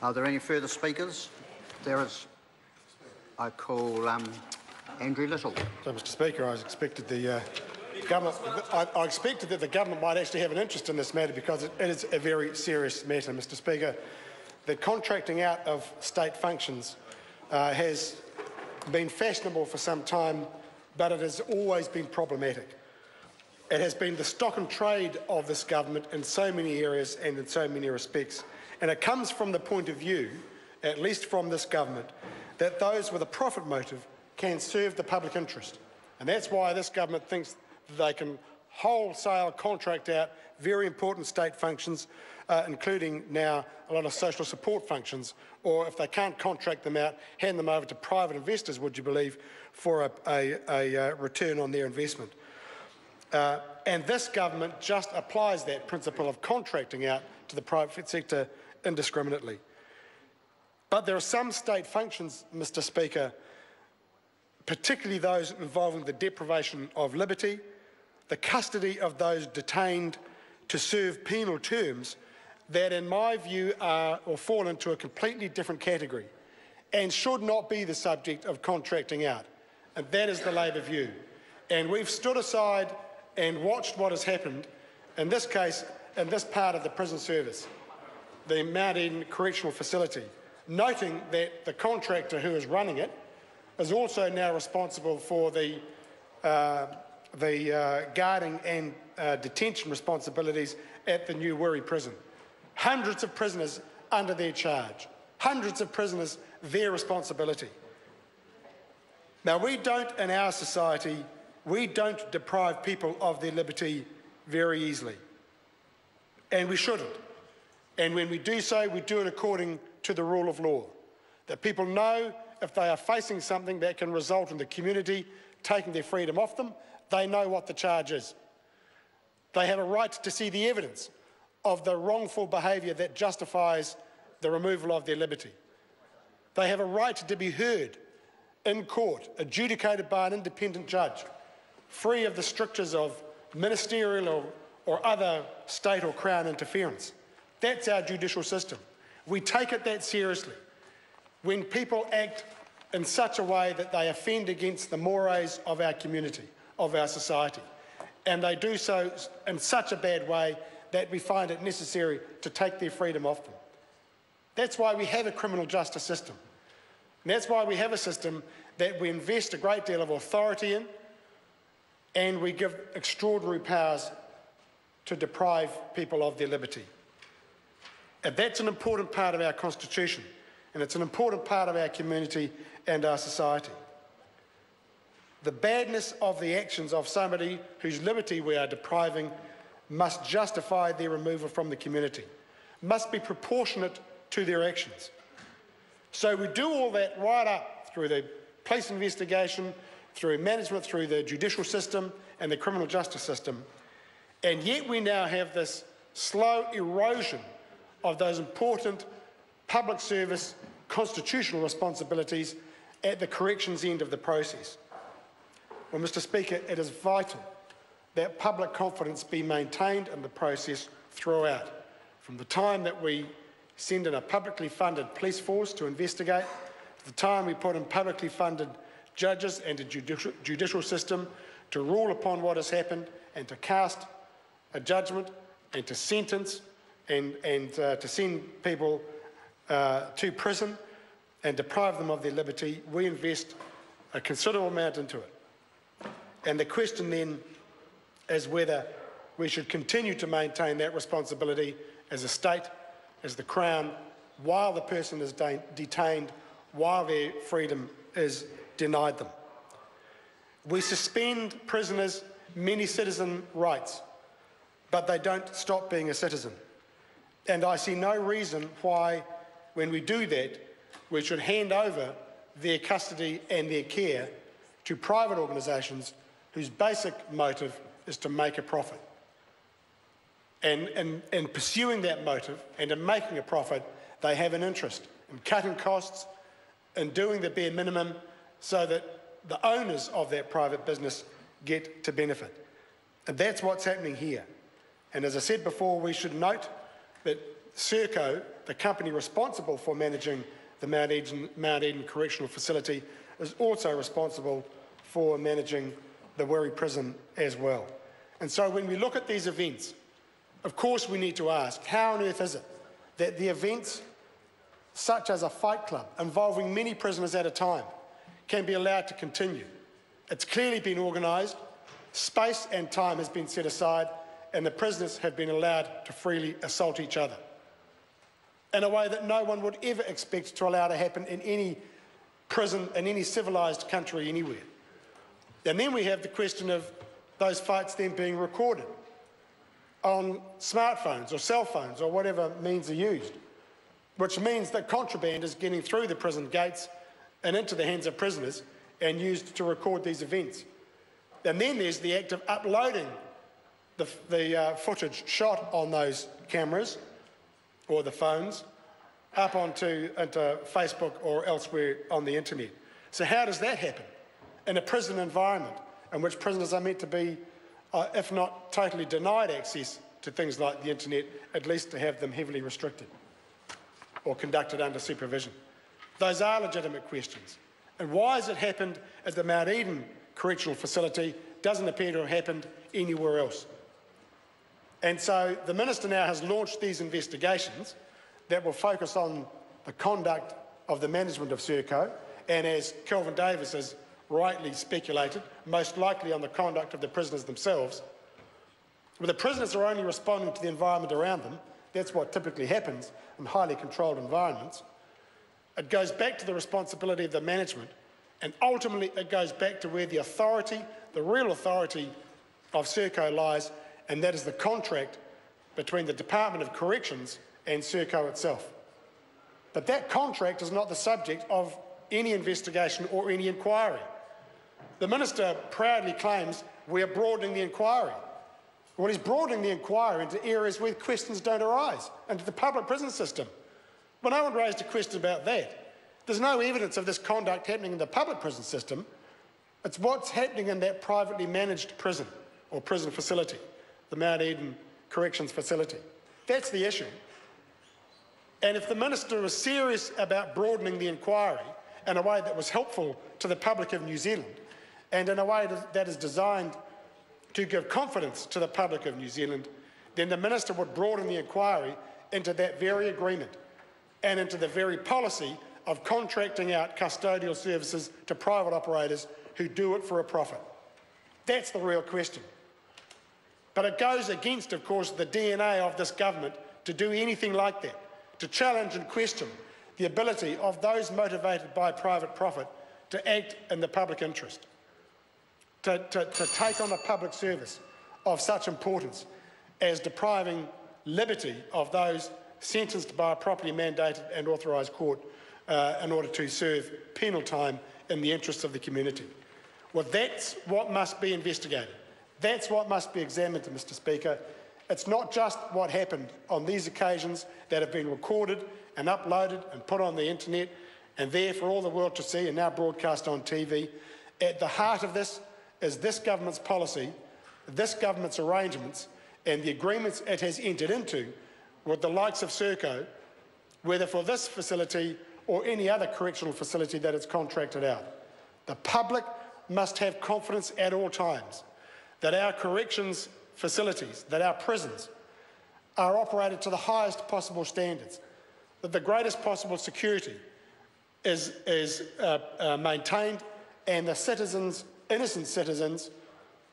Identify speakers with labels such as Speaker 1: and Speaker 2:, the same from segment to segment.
Speaker 1: Are there any further speakers? There is. I call um, Andrew Little.
Speaker 2: So, Mr Speaker, I expected the uh, government. I, I, expected that the government might actually have an interest in this matter because it, it is a very serious matter, Mr Speaker. The contracting out of state functions uh, has been fashionable for some time, but it has always been problematic. It has been the stock and trade of this government in so many areas and in so many respects. And it comes from the point of view, at least from this government, that those with a profit motive can serve the public interest. And that's why this government thinks they can wholesale contract out very important state functions, uh, including now a lot of social support functions, or if they can't contract them out, hand them over to private investors, would you believe, for a, a, a uh, return on their investment. Uh, and this government just applies that principle of contracting out to the private sector indiscriminately. But there are some state functions, Mr Speaker, particularly those involving the deprivation of liberty, the custody of those detained to serve penal terms, that in my view are or fall into a completely different category and should not be the subject of contracting out. And that is the Labor view. And we've stood aside and watched what has happened, in this case, in this part of the prison service, the Mount Correctional Facility, noting that the contractor who is running it is also now responsible for the, uh, the uh, guarding and uh, detention responsibilities at the New Wiri prison. Hundreds of prisoners under their charge, hundreds of prisoners their responsibility. Now, we don't in our society we don't deprive people of their liberty very easily. And we shouldn't. And when we do so, we do it according to the rule of law. That people know if they are facing something that can result in the community taking their freedom off them, they know what the charge is. They have a right to see the evidence of the wrongful behaviour that justifies the removal of their liberty. They have a right to be heard in court, adjudicated by an independent judge free of the strictures of ministerial or, or other state or crown interference. That's our judicial system. We take it that seriously. When people act in such a way that they offend against the mores of our community, of our society, and they do so in such a bad way that we find it necessary to take their freedom off them. That's why we have a criminal justice system. And that's why we have a system that we invest a great deal of authority in, and we give extraordinary powers to deprive people of their liberty. And that's an important part of our Constitution, and it's an important part of our community and our society. The badness of the actions of somebody whose liberty we are depriving must justify their removal from the community, must be proportionate to their actions. So we do all that right up through the police investigation, through management, through the judicial system and the criminal justice system. And yet we now have this slow erosion of those important public service constitutional responsibilities at the corrections end of the process. Well, Mr Speaker, it is vital that public confidence be maintained in the process throughout, from the time that we send in a publicly funded police force to investigate, to the time we put in publicly funded judges and a judicial, judicial system to rule upon what has happened and to cast a judgment and to sentence and, and uh, to send people uh, to prison and deprive them of their liberty, we invest a considerable amount into it. And the question then is whether we should continue to maintain that responsibility as a state, as the Crown, while the person is detained, while their freedom is denied them. We suspend prisoners many citizen rights, but they don't stop being a citizen. And I see no reason why, when we do that, we should hand over their custody and their care to private organisations whose basic motive is to make a profit. And in pursuing that motive and in making a profit, they have an interest in cutting costs, in doing the bare minimum, so that the owners of that private business get to benefit. And that's what's happening here. And as I said before, we should note that Serco, the company responsible for managing the Mount Eden, Mount Eden Correctional Facility, is also responsible for managing the Wiri prison as well. And so when we look at these events, of course we need to ask, how on earth is it that the events such as a fight club involving many prisoners at a time can be allowed to continue? It's clearly been organised, space and time has been set aside, and the prisoners have been allowed to freely assault each other in a way that no one would ever expect to allow to happen in any prison in any civilised country anywhere. And then we have the question of those fights then being recorded on smartphones or cell phones or whatever means are used, which means that contraband is getting through the prison gates and into the hands of prisoners and used to record these events. And then there's the act of uploading the, the uh, footage shot on those cameras or the phones up onto into Facebook or elsewhere on the internet. So how does that happen in a prison environment in which prisoners are meant to be, uh, if not totally denied access to things like the internet, at least to have them heavily restricted or conducted under supervision? Those are legitimate questions. And why has it happened at the Mount Eden Correctional Facility doesn't appear to have happened anywhere else. And so the Minister now has launched these investigations that will focus on the conduct of the management of Serco, and as Kelvin Davis has rightly speculated, most likely on the conduct of the prisoners themselves. But the prisoners are only responding to the environment around them. That's what typically happens in highly controlled environments. It goes back to the responsibility of the management, and ultimately it goes back to where the authority, the real authority of Serco lies, and that is the contract between the Department of Corrections and Serco itself. But that contract is not the subject of any investigation or any inquiry. The Minister proudly claims we are broadening the inquiry. Well, he's broadening the inquiry into areas where questions don't arise, into the public prison system. Well, no one raised a question about that. There's no evidence of this conduct happening in the public prison system. It's what's happening in that privately managed prison or prison facility, the Mount Eden Corrections Facility. That's the issue. And if the Minister is serious about broadening the inquiry in a way that was helpful to the public of New Zealand and in a way that is designed to give confidence to the public of New Zealand, then the Minister would broaden the inquiry into that very agreement and into the very policy of contracting out custodial services to private operators who do it for a profit. That's the real question. But it goes against, of course, the DNA of this government to do anything like that to challenge and question the ability of those motivated by private profit to act in the public interest, to, to, to take on a public service of such importance as depriving liberty of those sentenced by a properly mandated and authorised court uh, in order to serve penal time in the interests of the community. Well, that's what must be investigated. That's what must be examined, Mr Speaker, it's not just what happened on these occasions that have been recorded and uploaded and put on the internet and there for all the world to see and now broadcast on TV. At the heart of this is this government's policy, this government's arrangements and the agreements it has entered into with the likes of Serco, whether for this facility or any other correctional facility that it's contracted out. The public must have confidence at all times that our corrections facilities, that our prisons are operated to the highest possible standards, that the greatest possible security is, is uh, uh, maintained and the citizens, innocent citizens,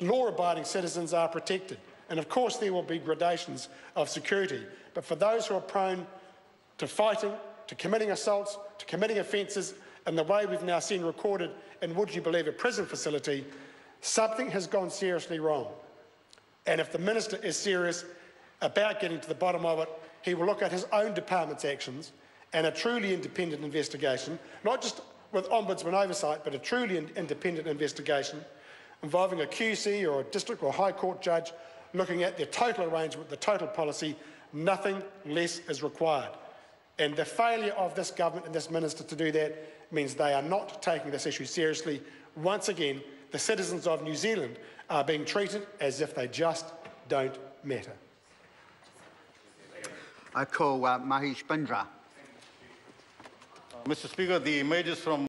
Speaker 2: law-abiding citizens are protected. And of course there will be gradations of security, but for those who are prone to fighting, to committing assaults, to committing offences, in the way we've now seen recorded in, would you believe, a prison facility, something has gone seriously wrong. And if the minister is serious about getting to the bottom of it, he will look at his own department's actions and a truly independent investigation, not just with ombudsman oversight, but a truly independent investigation involving a QC or a district or high court judge looking at the total arrangement, the total policy, nothing less is required. And the failure of this government and this minister to do that means they are not taking this issue seriously. Once again, the citizens of New Zealand are being treated as if they just don't matter.
Speaker 1: I call uh, Mahesh Bindra.
Speaker 3: Mr. Speaker, the images from